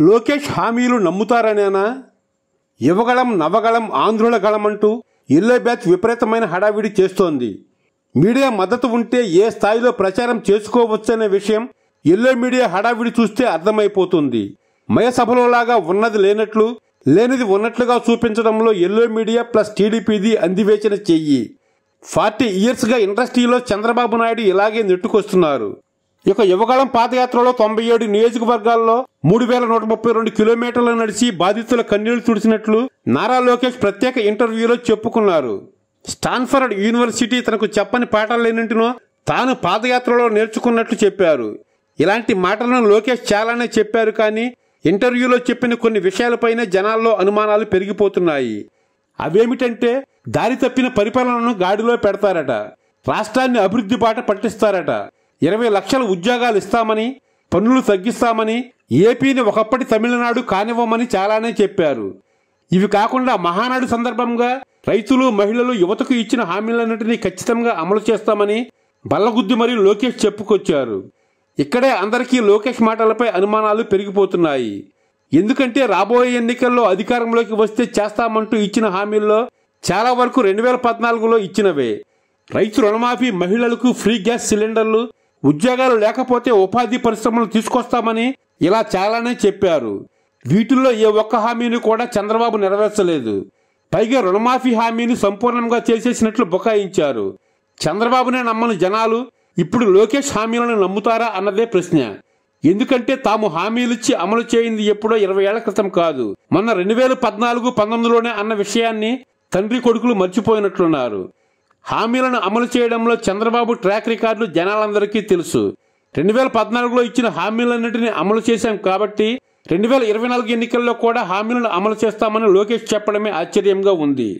లోకేష్ హామీలు నమ్ముతారనేనా? ఇవ్వగలం నవగళం ఆంధ్రుల గళం అంటూ ఎల్లో బ్యాచ్ విపరీతమైన హడావిడి చేస్తోంది. మీడియా మద్దతు ఉంటే ఏ స్థాయిలో ప్రచారం చేసుకోవచ్చనే విషయం ఎల్లో మీడియా హడావిడి చూస్తే అర్థమైపోతుంది. మయ ఉన్నది లేనట్లు లేనిది ఉన్నట్లుగా చూపించడంలో ఎల్లో మీడియా ప్లస్ టీడీపీది అందివేచన చెయ్యి. ఫార్టీ ఇయర్స్గా ఇండస్ట్రీలో చంద్రబాబు నాయుడు ఇలాగే నెట్టుకొస్తున్నారు. ఇక యువగళం పాదయాత్రలో తొంభై ఏడు నియోజకవర్గాల్లో మూడు వేల నూట ముప్పై రెండు కిలోమీటర్లు నడిచి బాధితుల కన్నీళ్ళు తుడిచినట్లు నారా లోకేష్ ప్రత్యేక ఇంటర్వ్యూలో చెప్పుకున్నారు. స్టాన్ఫర్డ్ యూనివర్సిటీ తనకు చెప్పని పాఠాలన్నింటినో తాను పాదయాత్రలో నేర్చుకున్నట్లు చెప్పారు. ఇలాంటి మాటలను లోకేష్ చాలానే చెప్పారు కానీ ఇంటర్వ్యూలో చెప్పిన కొన్ని విషయాలపైనే జనాల్లో అనుమానాలు పెరిగిపోతున్నాయి. అవేమిటంటే దారి తప్పిన పరిపాలనను గాడిలో పెడతారట. రాష్ట్రాన్ని అభివృద్ధి బాట పట్టిస్తారట. ఇరవై లక్షల ఉద్యోగాలు ఇస్తామని పన్నులు తగ్గిస్తామని ఏపీని ఒకప్పటి తమిళనాడు కానివ్వమని చాలానే చెప్పారు. ఇవి కాకుండా మహానాడు సందర్భంగా రైతులు మహిళలు యువతకు ఇచ్చిన హామీలన్నింటినీ ఖచ్చితంగా అమలు చేస్తామని బల్లగుద్ది మరియు లోకేష్ చెప్పుకొచ్చారు. ఇక్కడే అందరికీ లోకేష్ మాటలపై అనుమానాలు పెరిగిపోతున్నాయి. ఎందుకంటే రాబోయే ఎన్నికల్లో అధికారంలోకి వస్తే చేస్తామంటూ ఇచ్చిన హామీల్లో చాలా వరకు రెండు వేల పద్నాలుగులో ఇచ్చినవే. రైతు రుణమాఫీ మహిళలకు ఫ్రీ గ్యాస్ సిలిండర్లు ఉద్యోగాలు లేకపోతే ఉపాధి పరిశ్రమలు తీసుకొస్తామని ఇలా చాలానే చెప్పారు. వీటిల్లో ఏ ఒక్క హామీని కూడా చంద్రబాబు నెరవేర్చలేదు. పైగా రుణమాఫీ హామీని సంపూర్ణంగా చేసేసినట్లు బుకాయించారు. చంద్రబాబునే నమ్మని జనాలు ఇప్పుడు లోకేష్ హామీలను నమ్ముతారా అన్నదే ప్రశ్న. ఎందుకంటే తాము హామీలిచ్చి అమలు చేయింది ఎప్పుడో ఇరవై ఏళ్ళ క్రితం కాదు. మొన్న రెండు వేల పద్నాలుగు పంతొమ్మిదిలోనే అన్న విషయాన్ని తండ్రి కొడుకులు మర్చిపోయినట్లున్నారు. హామీలను అమలు చేయడంలో చంద్రబాబు ట్రాక్ రికార్డులు జనాలందరికీ తెలుసు. రెండు వేల పద్నాలుగులో ఇచ్చిన హామీలన్నింటినీ అమలు చేశాం కాబట్టి రెండు వేల ఇరవై నాలుగు ఎన్నికల్లో కూడా హామీలను అమలు చేస్తామని లోకేష్ చెప్పడమే ఆశ్చర్యంగా ఉంది.